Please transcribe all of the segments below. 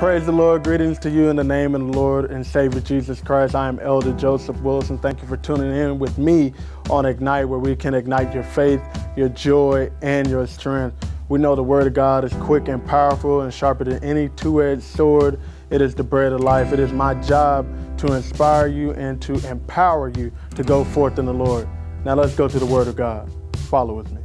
Praise the Lord. Greetings to you in the name of the Lord and Savior Jesus Christ. I am Elder Joseph Wilson. Thank you for tuning in with me on Ignite, where we can ignite your faith, your joy, and your strength. We know the Word of God is quick and powerful and sharper than any two edged sword. It is the bread of life. It is my job to inspire you and to empower you to go forth in the Lord. Now let's go to the Word of God. Follow with me.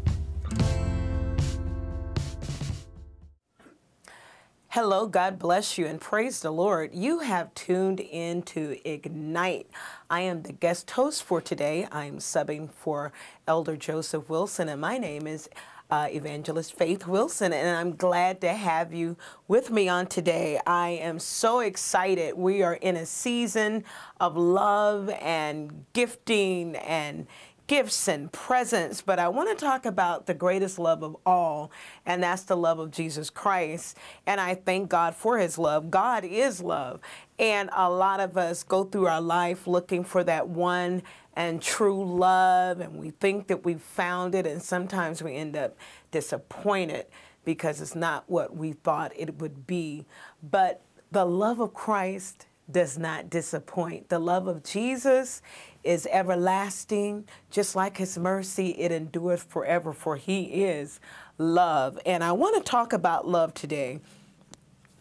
Hello, God bless you, and praise the Lord. You have tuned in to Ignite. I am the guest host for today. I'm subbing for Elder Joseph Wilson, and my name is uh, Evangelist Faith Wilson, and I'm glad to have you with me on today. I am so excited. We are in a season of love and gifting and gifts and presents, but I want to talk about the greatest love of all, and that's the love of Jesus Christ. And I thank God for his love. God is love. And a lot of us go through our life looking for that one and true love, and we think that we've found it, and sometimes we end up disappointed because it's not what we thought it would be. But the love of Christ does not disappoint. The love of Jesus is everlasting, just like his mercy, it endures forever, for he is love. And I want to talk about love today.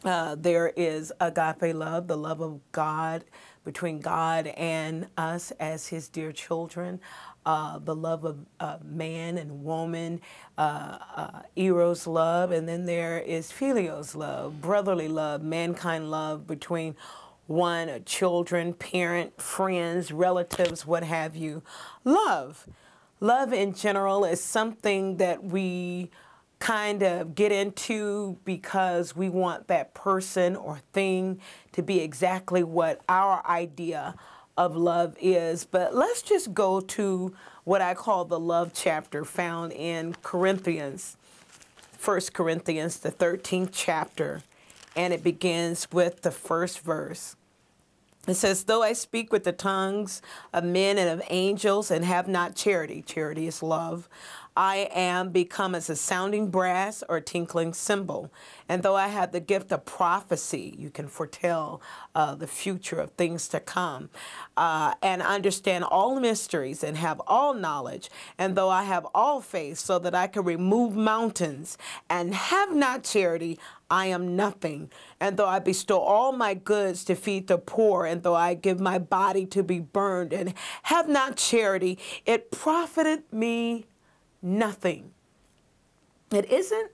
Uh, there is agape love, the love of God between God and us as his dear children. Uh, the love of uh, man and woman, uh, uh, eros love, and then there is philios love, brotherly love, mankind love between one, children, parent, friends, relatives, what have you. Love. Love in general is something that we kind of get into because we want that person or thing to be exactly what our idea of love is. But let's just go to what I call the love chapter found in Corinthians, 1 Corinthians, the 13th chapter and it begins with the first verse. It says, Though I speak with the tongues of men and of angels and have not charity, charity is love, I am become as a sounding brass or a tinkling cymbal. And though I have the gift of prophecy, you can foretell uh, the future of things to come, uh, and understand all mysteries and have all knowledge. And though I have all faith so that I can remove mountains and have not charity, I am nothing. And though I bestow all my goods to feed the poor, and though I give my body to be burned and have not charity, it profited me nothing. It isn't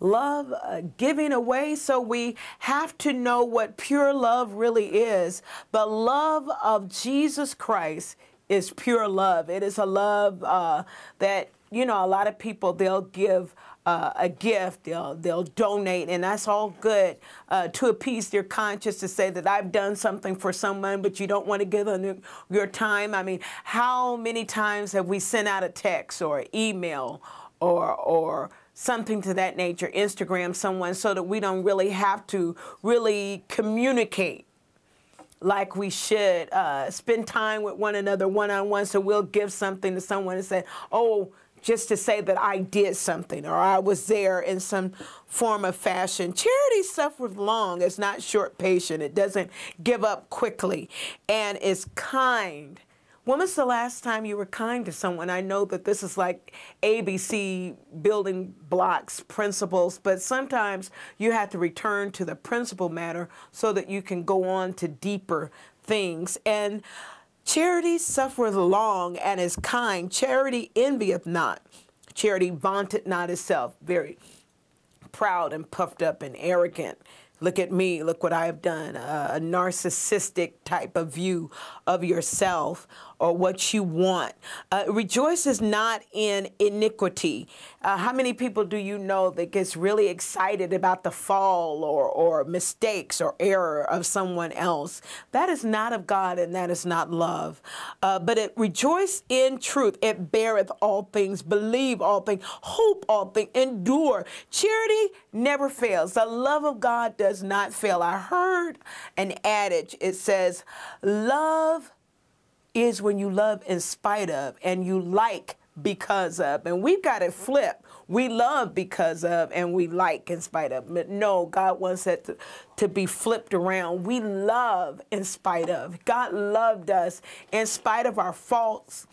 love uh, giving away, so we have to know what pure love really is. The love of Jesus Christ is pure love. It is a love uh, that, you know, a lot of people, they'll give uh, a gift, they'll, they'll donate, and that's all good uh, to appease their conscience to say that I've done something for someone, but you don't want to give them your time. I mean, how many times have we sent out a text or email or, or something to that nature, Instagram someone, so that we don't really have to really communicate like we should uh, spend time with one another one on one. So we'll give something to someone and say, oh, just to say that I did something or I was there in some form of fashion. Charity suffers long, it's not short patient, it doesn't give up quickly, and is kind. When was the last time you were kind to someone? I know that this is like ABC building blocks, principles, but sometimes you have to return to the principal matter so that you can go on to deeper things. And Charity suffereth long and is kind. Charity envieth not. Charity vaunteth not itself. Very proud and puffed up and arrogant. Look at me, look what I have done. Uh, a narcissistic type of view of yourself or what you want. Uh, rejoices not in iniquity. Uh, how many people do you know that gets really excited about the fall or, or mistakes or error of someone else? That is not of God and that is not love. Uh, but it rejoice in truth. It beareth all things, believe all things, hope all things, endure. Charity never fails. The love of God does not fail. I heard an adage. It says, love is when you love in spite of and you like because of. And we've got it flipped. We love because of and we like in spite of. But no, God wants that to, to be flipped around. We love in spite of. God loved us in spite of our faults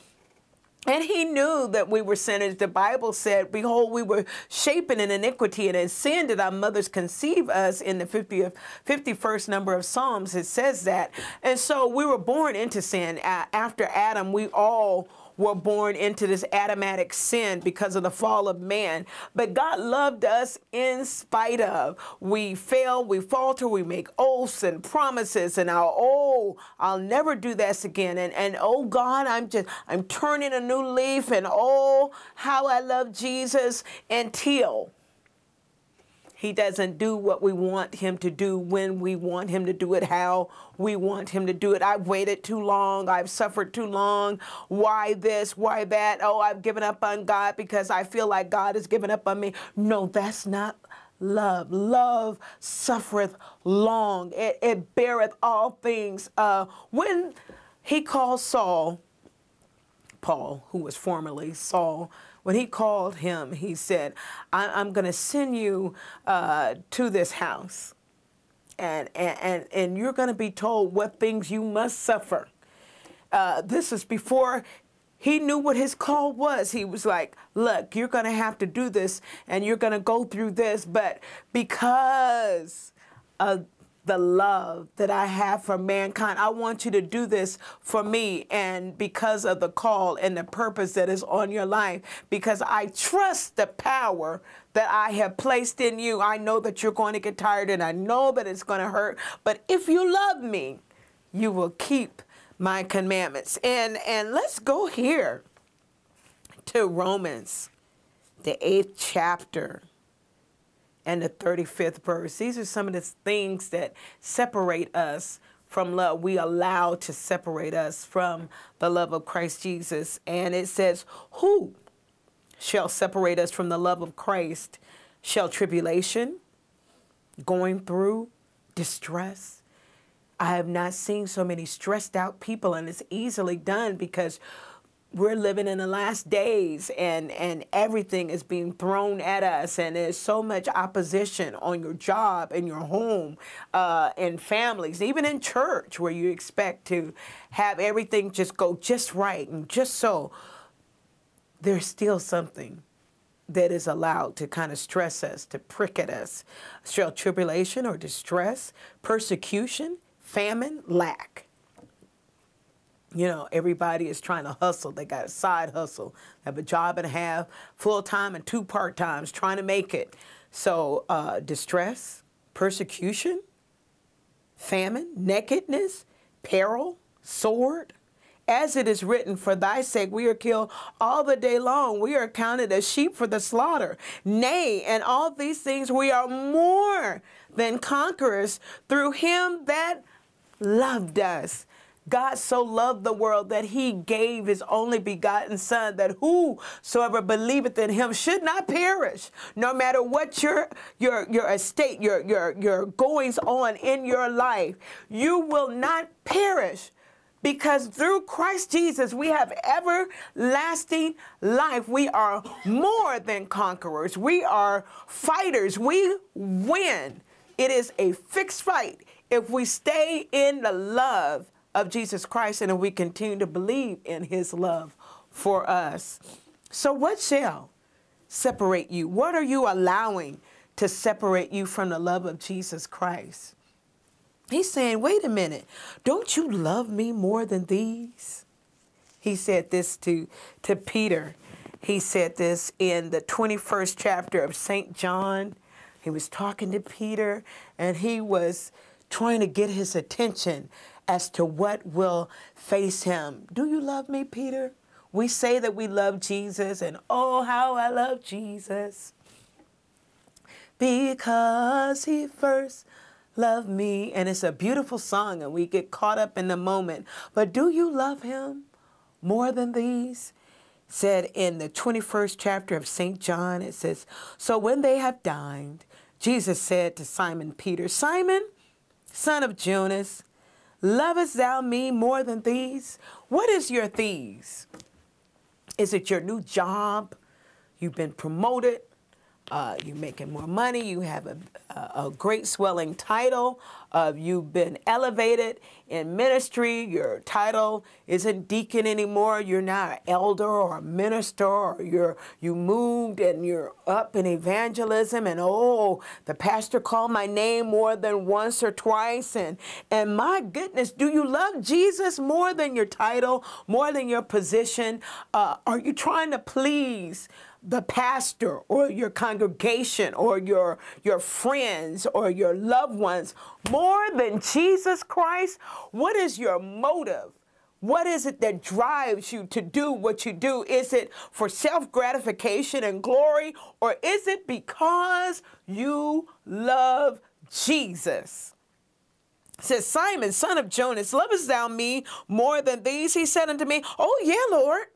and he knew that we were sinners. The Bible said, Behold, we were shapen in iniquity, and in sin did our mothers conceive us in the 50th, 51st number of Psalms. It says that. And so we were born into sin. After Adam, we all were born into this Adamic sin because of the fall of man. But God loved us in spite of. We fail, we falter, we make oaths and promises, and our oh, I'll never do this again. And and oh God, I'm just I'm turning a new leaf, and oh, how I love Jesus until he doesn't do what we want him to do when we want him to do it, how we want him to do it. I've waited too long. I've suffered too long. Why this? Why that? Oh, I've given up on God because I feel like God has given up on me. No, that's not love. Love suffereth long, it, it beareth all things. Uh, when he called Saul, Paul, who was formerly Saul, when he called him, he said, I- am going to send you uh, to this house, and, and, and, you're going to be told what things you must suffer. Uh, this is before he knew what his call was. He was like, Look, you're going to have to do this, and you're going to go through this, but because of the love that I have for mankind. I want you to do this for me and because of the call and the purpose that is on your life, because I trust the power that I have placed in you. I know that you're going to get tired and I know that it's going to hurt, but if you love me, you will keep my commandments. And and let's go here to Romans, the 8th chapter and the 35th verse. These are some of the things that separate us from love. We allow to separate us from the love of Christ Jesus. And it says, Who shall separate us from the love of Christ? Shall tribulation, going through, distress? I have not seen so many stressed out people, and it's easily done because we're living in the last days and and everything is being thrown at us and there's so much opposition on your job and your home uh, in families even in church where you expect to have everything just go just right and just so. There's still something that is allowed to kind of stress us to prick at us. Shall tribulation or distress persecution famine lack you know, everybody is trying to hustle. They got a side hustle, they have a job and a half, full time and two part times, trying to make it. So, uh, distress, persecution, famine, nakedness, peril, sword. As it is written, for thy sake we are killed all the day long. We are counted as sheep for the slaughter. Nay, and all these things we are more than conquerors through him that loved us. God so loved the world that he gave his only begotten son that whosoever believeth in him should not perish. No matter what your your your estate your your your goings on in your life you will not perish. Because through Christ Jesus we have everlasting life. We are more than conquerors. We are fighters. We win. It is a fixed fight. If we stay in the love of Jesus Christ and we continue to believe in his love for us. So, what shall separate you? What are you allowing to separate you from the love of Jesus Christ? He's saying, wait a minute, don't you love me more than these? He said this to, to Peter. He said this in the 21st chapter of St. John. He was talking to Peter and he was trying to get his attention as to what will face him. Do you love me, Peter? We say that we love Jesus, and oh, how I love Jesus. Because he first loved me. And it's a beautiful song, and we get caught up in the moment. But do you love him more than these? Said in the 21st chapter of St. John, it says, So when they have dined, Jesus said to Simon Peter, Simon, son of Jonas, Lovest thou me more than these? What is your these? Is it your new job? You've been promoted. Uh, you're making more money. You have a, a, great swelling title. Uh, you've been elevated in ministry. Your title isn't deacon anymore. You're now an elder or a minister, or you're you moved and you're up in evangelism. And oh, the pastor called my name more than once or twice. And and my goodness, do you love Jesus more than your title, more than your position? Uh, are you trying to please? the pastor or your congregation or your your friends or your loved ones more than Jesus Christ? What is your motive? What is it that drives you to do what you do? Is it for self gratification and glory, or is it because you love Jesus? says Simon, son of Jonas, lovest thou me more than these? He said unto me, Oh, yeah, Lord.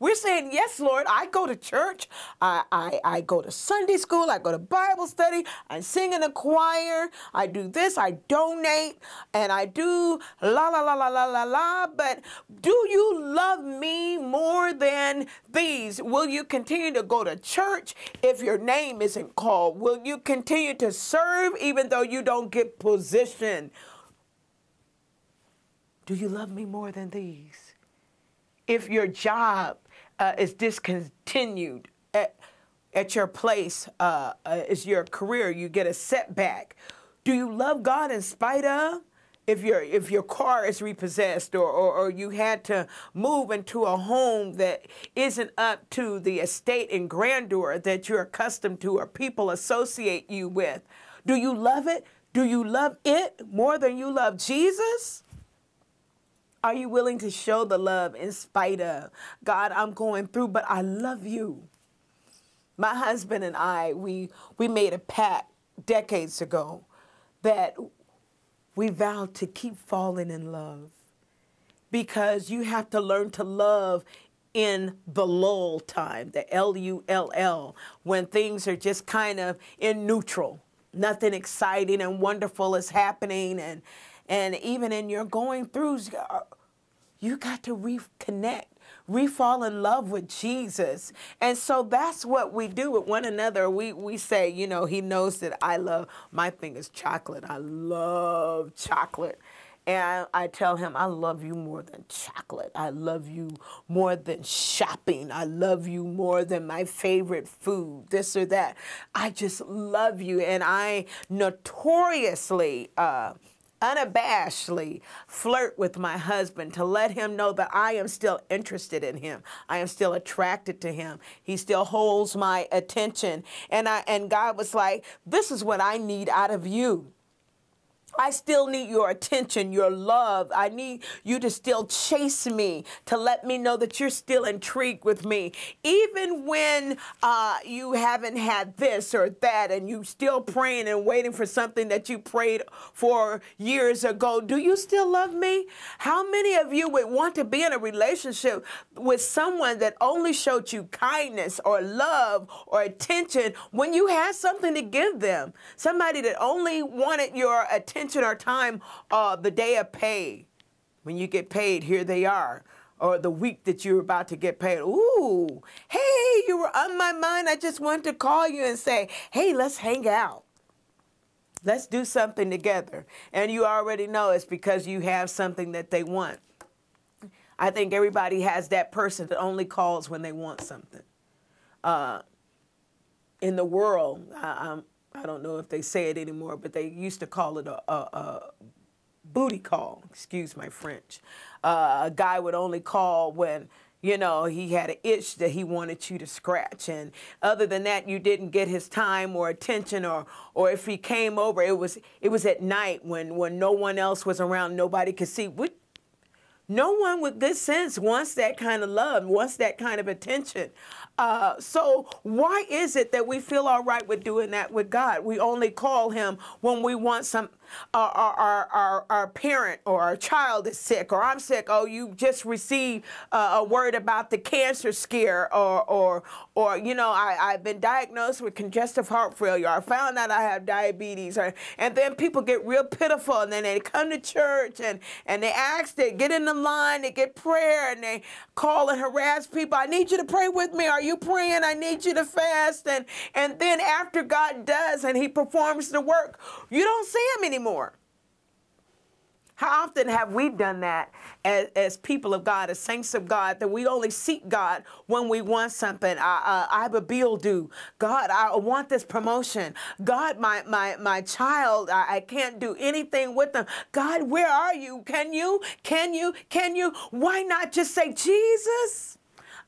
We're saying, yes, Lord, I go to church, I, I, I go to Sunday school, I go to Bible study, I sing in a choir, I do this, I donate, and I do la la la la la la la. But do you love me more than these? Will you continue to go to church if your name isn't called? Will you continue to serve even though you don't get position? Do you love me more than these? If your job uh, is discontinued at, at your place, uh, uh, is your career, you get a setback. Do you love God in spite of? If your if your car is repossessed or, or, or you had to move into a home that isn't up to the estate and grandeur that you're accustomed to or people associate you with, do you love it? Do you love it more than you love Jesus? Are you willing to show the love in spite of God? I'm going through, but I love you. My husband and I, we we made a pact decades ago that we vowed to keep falling in love because you have to learn to love in the lull time, the L U L L, when things are just kind of in neutral. Nothing exciting and wonderful is happening and and even in your going throughs, you got to reconnect, refall in love with Jesus. And so that's what we do with one another. We, we say, you know, he knows that I love, my thing is chocolate. I love chocolate. And I, I, tell him, I love you more than chocolate. I love you more than shopping. I love you more than my favorite food, this or that. I just love you. And I notoriously, uh, unabashedly flirt with my husband to let him know that I am still interested in him. I am still attracted to him. He still holds my attention. And I and God was like, "This is what I need out of you." I still need your attention, your love. I need you to still chase me, to let me know that you're still intrigued with me. Even when uh, you haven't had this or that and you still praying and waiting for something that you prayed for years ago, do you still love me? How many of you would want to be in a relationship with someone that only showed you kindness or love or attention when you had something to give them? Somebody that only wanted your attention our time uh, the day of pay. When you get paid, here they are. Or the week that you're about to get paid. Ooh, hey, you were on my mind. I just wanted to call you and say, hey, let's hang out. Let's do something together. And you already know it's because you have something that they want. I think everybody has that person that only calls when they want something. Uh, in the world, I, I don't know if they say it anymore, but they used to call it a, a, a booty call. Excuse my French. Uh, a guy would only call when you know he had an itch that he wanted you to scratch and other than that you didn't get his time or attention or or if he came over it was it was at night when when no one else was around nobody could see what no one with good sense wants that kind of love, wants that kind of attention. Uh, so why is it that we feel all right with doing that with God? We only call Him when we want some our, our, our, our parent or our child is sick or I'm sick, oh, you just received uh, a word about the cancer scare or, or, or you know, I, I've been diagnosed with congestive heart failure. I found out I have diabetes. Or, and then people get real pitiful and then they come to church and, and they ask, they get in the line, they get prayer and they call and harass people. I need you to pray with me. Are you praying? I need you to fast. And, and then after God does and he performs the work, you don't see him anymore. How often have we done that as, as, people of God, as saints of God, that we only seek God when we want something? I, I have a bill due. God, I want this promotion. God, my my my child, I, I can't do anything with them. God, where are you? Can you? Can you? Can you? Why not just say, Jesus?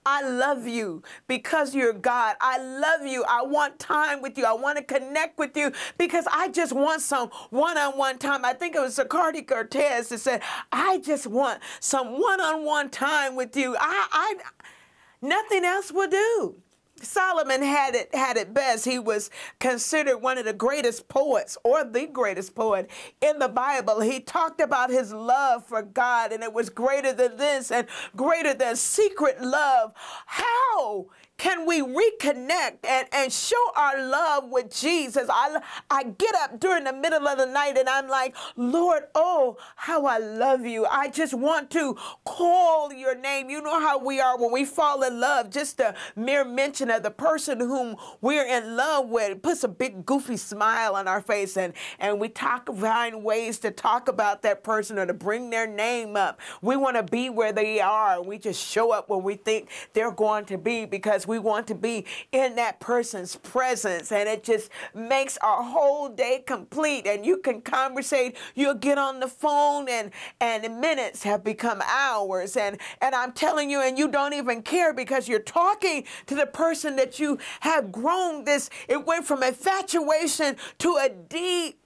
I love you because you're God. I love you. I want time with you. I want to connect with you because I just want some one on one time. I think it was Zacardi Cortez that said, I just want some one on one time with you. I, I, nothing else will do. Solomon had it had it best. He was considered one of the greatest poets or the greatest poet in the Bible. He talked about his love for God and it was greater than this and greater than secret love. How can we reconnect and, and show our love with Jesus? I, I get up during the middle of the night and I'm like, Lord, oh, how I love you. I just want to call your name. You know how we are when we fall in love. Just the mere mention of the person whom we're in love with puts a big goofy smile on our face and, and we talk find ways to talk about that person or to bring their name up. We want to be where they are. We just show up where we think they're going to be because we want to be in that person's presence. And it just makes our whole day complete. And you can conversate, you'll get on the phone and, and minutes have become hours. And, and I'm telling you, and you don't even care because you're talking to the person that you have grown this. It went from infatuation to a deep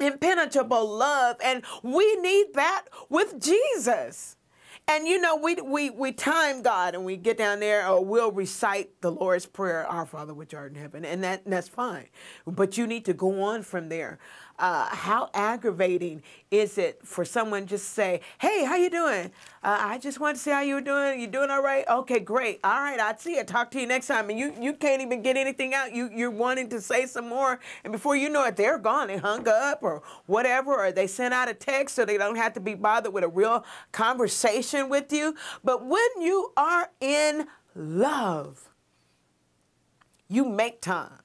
impenetrable love and we need that with Jesus. And you know, we we we time God and we get down there or we'll recite the Lord's Prayer, Our Father which art in heaven, and that that's fine. But you need to go on from there uh, how aggravating is it for someone just say, "Hey, how you doing? Uh, I just want to see how you were doing. You doing all right? Okay, great. All right, I'll see you. Talk to you next time." And you you can't even get anything out. You you're wanting to say some more, and before you know it, they're gone. They hung up or whatever, or they sent out a text so they don't have to be bothered with a real conversation with you. But when you are in love, you make time.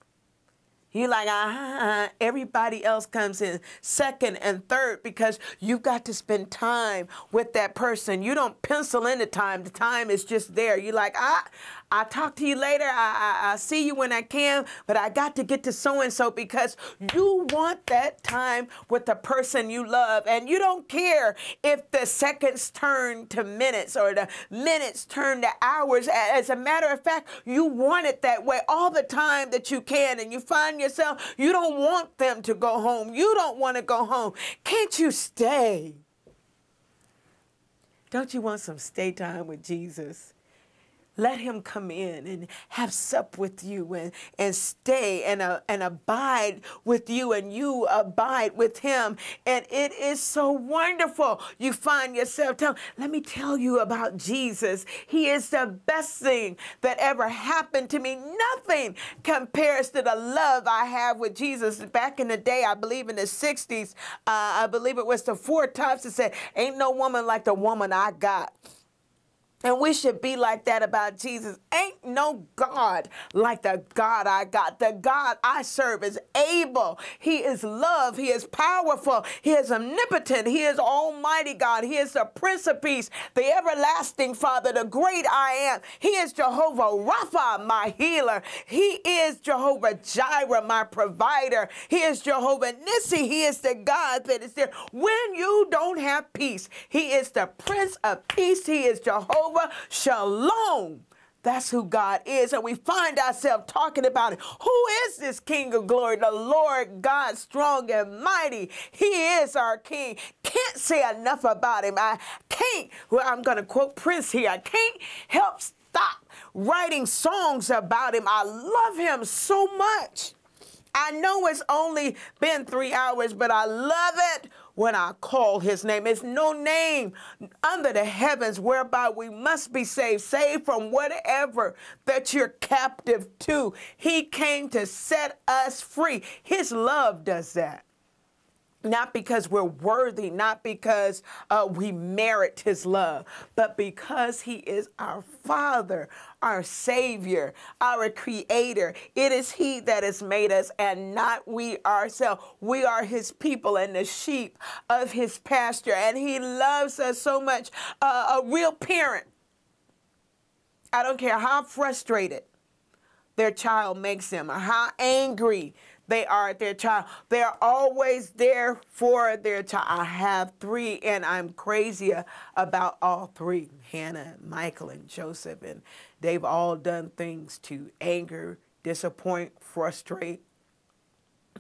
He like, uh-huh, everybody else comes in second and third because you've got to spend time with that person. You don't pencil in the time. The time is just there. You're like, I, I'll talk to you later. I, I, I'll see you when I can, but I got to get to so and so because you want that time with the person you love. And you don't care if the seconds turn to minutes or the minutes turn to hours. As a matter of fact, you want it that way all the time that you can. And you find yourself, you don't want them to go home. You don't want to go home. Can't you stay? Don't you want some stay time with Jesus? Let him come in and have sup with you and, and stay and, uh, and abide with you and you abide with him. And it is so wonderful. You find yourself telling, let me tell you about Jesus. He is the best thing that ever happened to me. Nothing compares to the love I have with Jesus. Back in the day, I believe in the 60s, uh, I believe it was the Four Tops that said, ain't no woman like the woman I got. And we should be like that about Jesus. Ain't no God like the God I got. The God I serve is able. He is love. He is powerful. He is omnipotent. He is almighty God. He is the Prince of Peace, the everlasting Father, the great I am. He is Jehovah Rapha, my healer. He is Jehovah Jireh, my provider. He is Jehovah Nissi. He is the God that is there when you don't have peace. He is the Prince of Peace. He is Jehovah Jehovah Shalom. That's who God is. And we find ourselves talking about it. Who is this King of glory? The Lord God, strong and mighty. He is our King. Can't say enough about him. I can't, well, I'm going to quote Prince here. I can't help stop writing songs about him. I love him so much. I know it's only been three hours, but I love it when I call his name. It's no name under the heavens whereby we must be saved, saved from whatever that you're captive to. He came to set us free. His love does that not because we're worthy, not because uh, we merit his love, but because he is our Father, our Savior, our Creator. It is he that has made us and not we ourselves. We are his people and the sheep of his pasture, and he loves us so much. Uh, a real parent, I don't care how frustrated their child makes them or how angry they are their child. They're always there for their child. I have three, and I'm crazy about all three Hannah, Michael, and Joseph. And they've all done things to anger, disappoint, frustrate,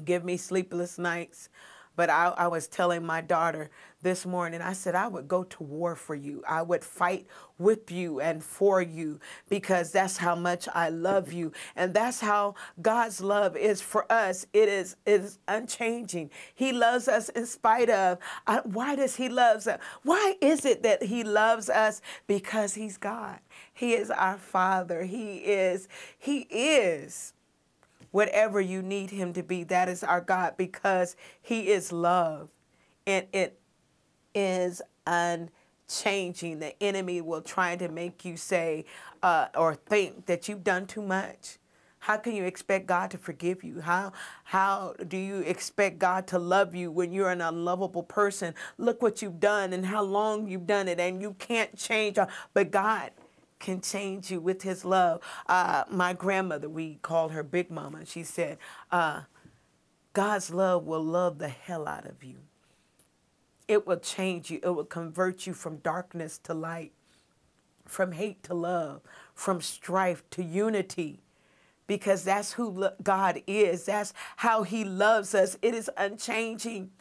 give me sleepless nights. But I, I, was telling my daughter this morning, I said, I would go to war for you. I would fight with you and for you because that's how much I love you. And that's how God's love is for us. It is, it is unchanging. He loves us in spite of. Why does He love us? Why is it that He loves us? Because He's God. He is our Father. He is, He is whatever you need him to be. That is our God because he is love. And it is unchanging. The enemy will try to make you say uh, or think that you've done too much. How can you expect God to forgive you? How how do you expect God to love you when you're an unlovable person? Look what you've done and how long you've done it, and you can't change. But God can change you with his love. Uh, my grandmother, we called her Big Mama, she said, uh, God's love will love the hell out of you. It will change you. It will convert you from darkness to light, from hate to love, from strife to unity because that's who God is. That's how He loves us. It is unchanging.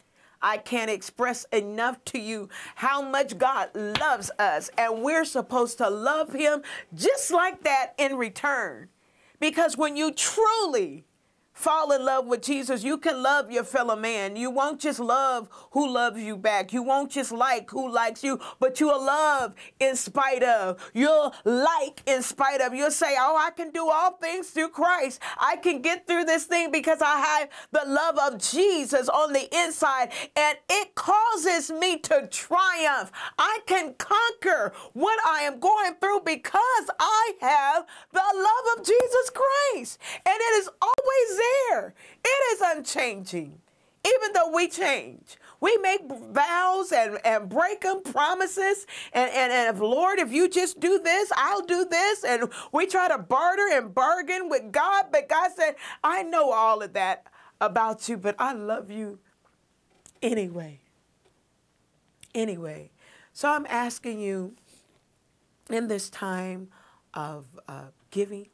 I can't express enough to you how much God loves us, and we're supposed to love Him just like that in return. Because when you truly fall in love with Jesus, you can love your fellow man. You won't just love who loves you back. You won't just like who likes you, but you'll love in spite of. You'll like in spite of. You'll say, Oh, I can do all things through Christ. I can get through this thing because I have the love of Jesus on the inside, and it causes me to triumph. I can conquer what I am going through because I have the love of Jesus Christ. It is unchanging. Even though we change, we make vows and, and break them, promises. And, and, and if, Lord, if you just do this, I'll do this. And we try to barter and bargain with God. But God said, I know all of that about you, but I love you anyway. Anyway. So I'm asking you in this time of uh, giving,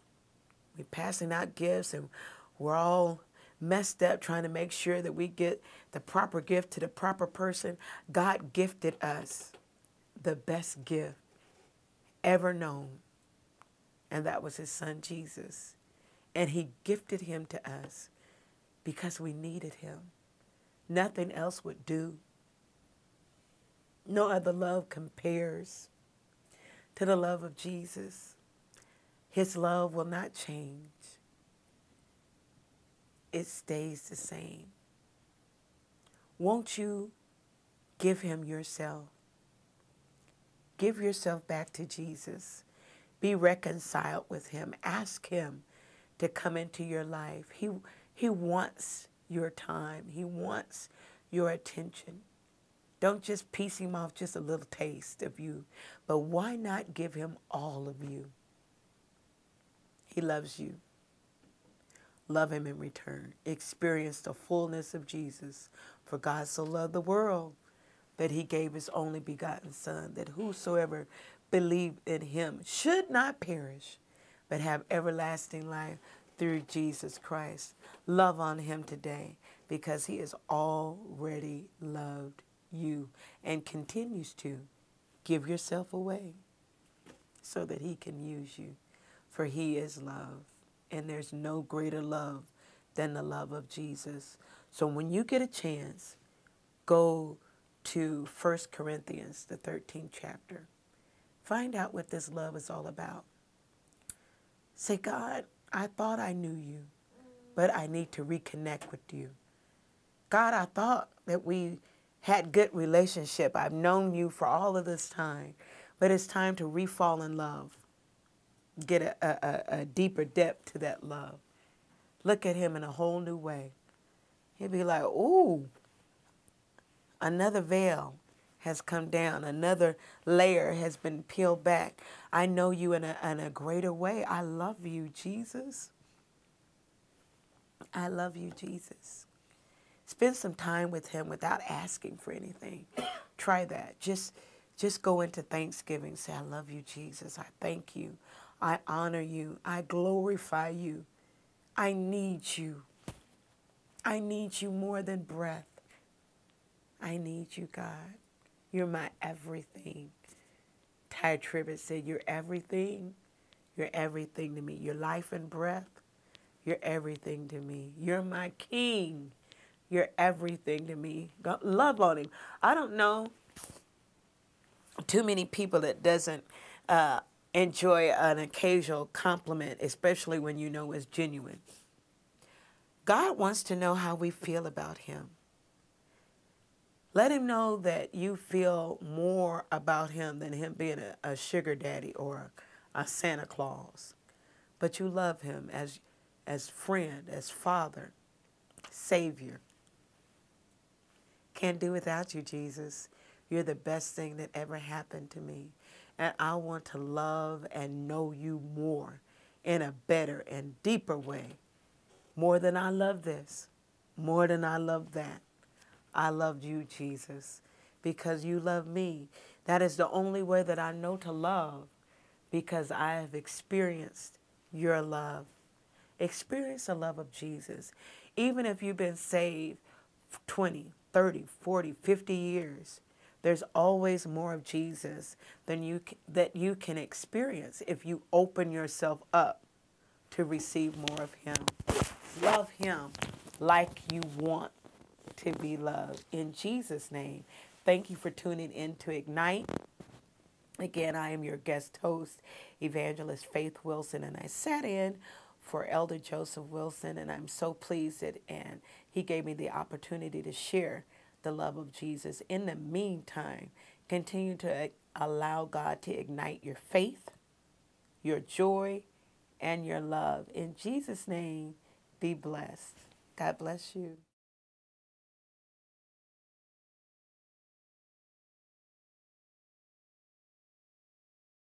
we're passing out gifts and we're all messed up trying to make sure that we get the proper gift to the proper person. God gifted us the best gift ever known, and that was His Son Jesus. And He gifted Him to us because we needed Him. Nothing else would do. No other love compares to the love of Jesus. His love will not change it stays the same. Won't you give him yourself? Give yourself back to Jesus. Be reconciled with him. Ask him to come into your life. He, he wants your time, he wants your attention. Don't just piece him off just a little taste of you, but why not give him all of you? He loves you. Love him in return. Experience the fullness of Jesus. For God so loved the world that he gave his only begotten Son, that whosoever believed in him should not perish, but have everlasting life through Jesus Christ. Love on him today because he has already loved you and continues to. Give yourself away so that he can use you, for he is love and there's no greater love than the love of Jesus. So when you get a chance, go to 1 Corinthians, the 13th chapter. Find out what this love is all about. Say, God, I thought I knew you, but I need to reconnect with you. God, I thought that we had good relationship. I've known you for all of this time, but it's time to refall in love. Get a, a, a deeper depth to that love. Look at him in a whole new way. He'd be like, ooh, another veil has come down. Another layer has been peeled back. I know you in a, in a greater way. I love you, Jesus. I love you, Jesus. Spend some time with him without asking for anything. Try that. Just just go into Thanksgiving. Say, I love you, Jesus. I thank you. I honor you. I glorify you. I need you. I need you more than breath. I need you, God. You're my everything. Tye Tribbett said, You're everything. You're everything to me. Your life and breath. You're everything to me. You're my king. You're everything to me. love on him. I don't know too many people that doesn't uh, enjoy an occasional compliment, especially when you know it's genuine. God wants to know how we feel about him. Let him know that you feel more about him than him being a, a sugar daddy or a, a Santa Claus. But you love him as, as friend, as father, savior. Can't do without you, Jesus. You're the best thing that ever happened to me. And I want to love and know you more in a better and deeper way. More than I love this, more than I love that. I loved you, Jesus, because you love me. That is the only way that I know to love because I have experienced your love. Experience the love of Jesus. Even if you've been saved 20, 30, 40, 50 years, there's always more of Jesus than you that you can experience if you open yourself up to receive more of him. Love him like you want to be loved. In Jesus' name, thank you for tuning in to Ignite. Again, I am your guest host, Evangelist Faith Wilson, and I sat in for Elder Joseph Wilson, and I'm so pleased that and he gave me the opportunity to share the love of Jesus. In the meantime, continue to eh, allow God to ignite your faith, your joy, and your love. In Jesus' name, be blessed. God bless you.